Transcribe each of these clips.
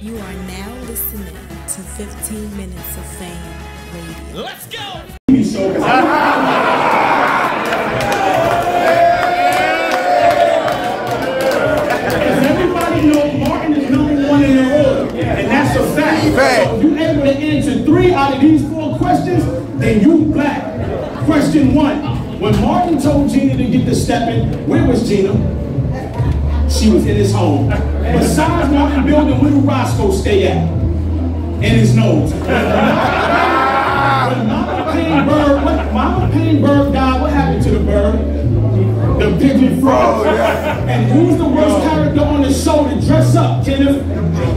You are now listening to 15 Minutes of Fame Radio. Let's go! show 'cause I- Because everybody knows Martin is number one in the order, and that's a fact. So if you're able to answer three out of these four questions, then you black. Question one: When Martin told Gina to get the stepping, where was Gina? She was in his home. Besides Martin building, where do Roscoe stay at? In his nose. When Mama Payne Bird, what, Mama Payne Bird died, what happened to the bird? The pigeon frog. Oh, and who's the worst character on the show to dress up, Kenneth?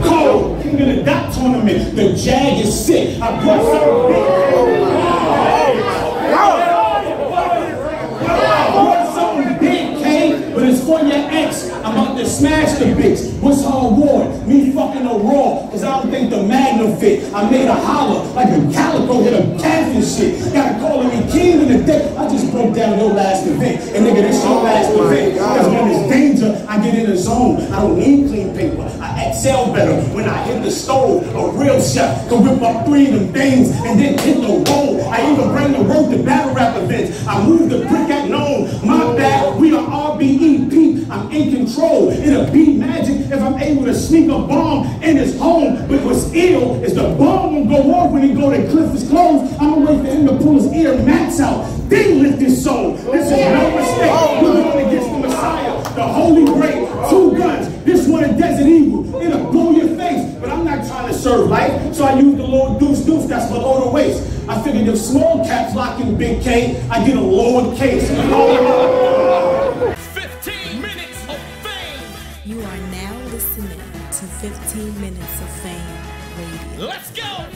Cole, king of the dot tournament. The Jag is sick. I brought something big. I brought something big, Kay, but your ex. I'm about to smash the bitch. What's her award? Me fucking a raw, cause I don't think the Magnum fit. I made a holler like a calico hit a calf and shit. Got calling me king of the day. I just broke down your last event. And nigga, this your oh last event. Cause when it's danger, I get in the zone. I don't need clean paper. I excel better when I hit the stove. A real chef can whip up three of them things and then hit the roll. I even bring the work to battle rap events. I move if I'm able to sneak a bomb in his home. But what's ill is the bomb won't go off when he go to cliff his clothes. I'm gonna wait for him to pull his ear mats out. Then lift his soul. This is no mistake. We're going against the Messiah, the Holy Grail. Two guns. This one a desert eagle. It'll blow your face. But I'm not trying to serve life, so I use the Lord Deuce Deuce. That's below the waist. I figured if small caps lock in the Bigg K, I get a lower case. To 15 Minutes of Fame Radio. Let's go!